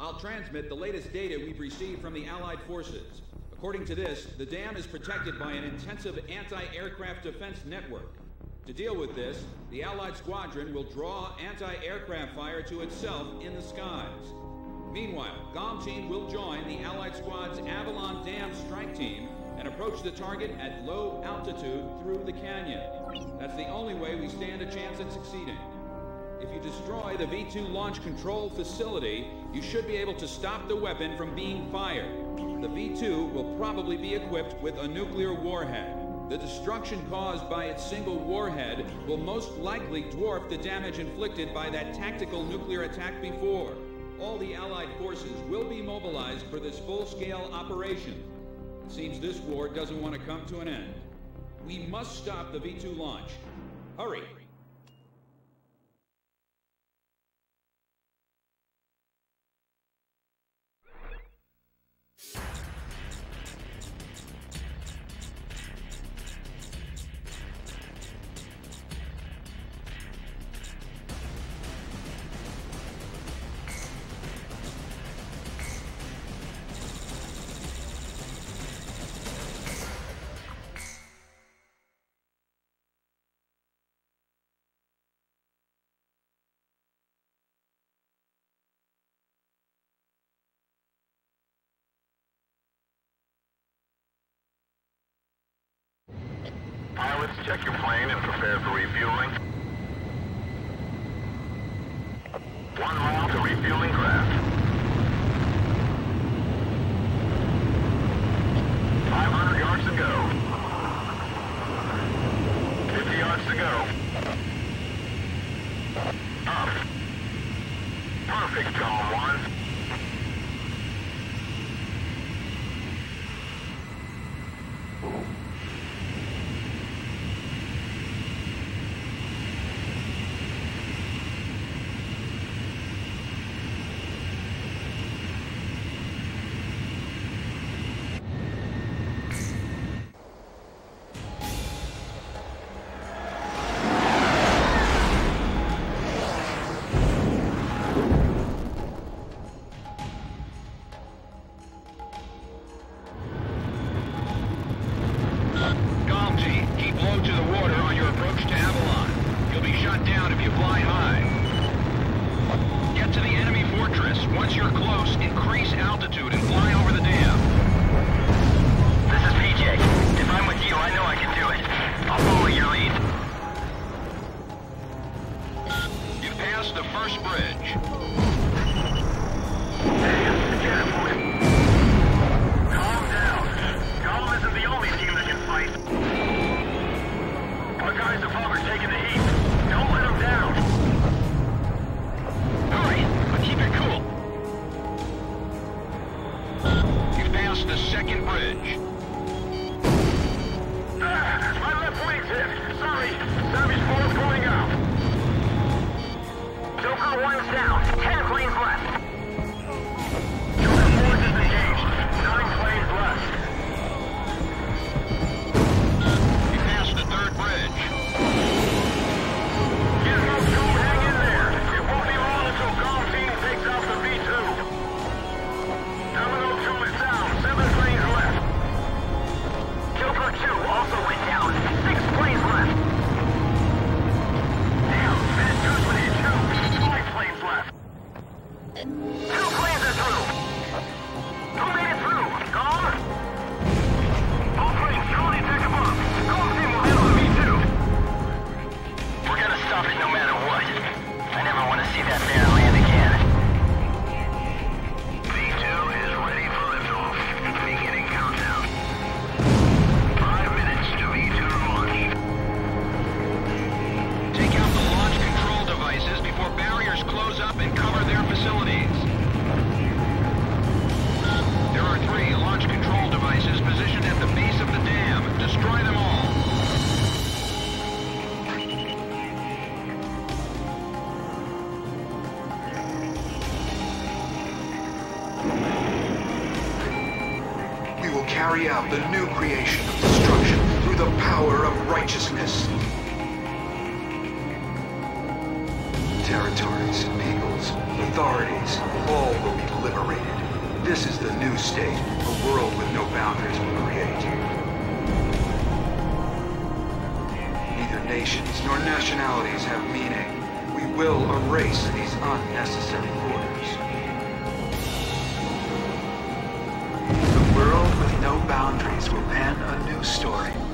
I'll transmit the latest data we've received from the Allied forces. According to this, the dam is protected by an intensive anti-aircraft defense network. To deal with this, the Allied squadron will draw anti-aircraft fire to itself in the skies. Meanwhile, Galm Team will join the Allied squad's Avalon Dam strike team and approach the target at low altitude through the canyon. That's the only way we stand a chance at succeeding. If you destroy the V-2 launch control facility, you should be able to stop the weapon from being fired. The V-2 will probably be equipped with a nuclear warhead. The destruction caused by its single warhead will most likely dwarf the damage inflicted by that tactical nuclear attack before. All the Allied forces will be mobilized for this full-scale operation. It seems this war doesn't want to come to an end. We must stop the V-2 launch. Hurry! Pilots, check your plane and prepare for refueling. One mile to refueling craft. 500 yards to go. 50 yards to go. Bridge. Ah, my left wing's hit. Sorry. Savage 4's going out. Joker 1's down. Ten planes left. Carry out the new creation of destruction through the power of righteousness. territories, peoples, authorities, all will be liberated. This is the new state, a world with no boundaries will create. Neither nations nor nationalities have meaning. We will erase these unnecessary borders. Boundaries will pen a new story.